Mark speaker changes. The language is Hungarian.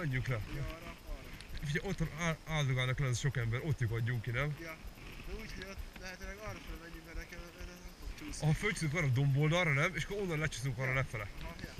Speaker 1: menjünk le.
Speaker 2: Ja.
Speaker 1: Figyelj, ott áldogálnak le ez sok ember, ott lyukadjunk ki, nem?
Speaker 2: Ja. De úgy, hogy ott lehetőleg arra fel menjünk, mert nekem ez nem fog csúszni.
Speaker 1: Ha fölcsúszunk arra a domboldalra, nem? És akkor onnan lecsúszunk arra lefele.
Speaker 2: Aha, ja.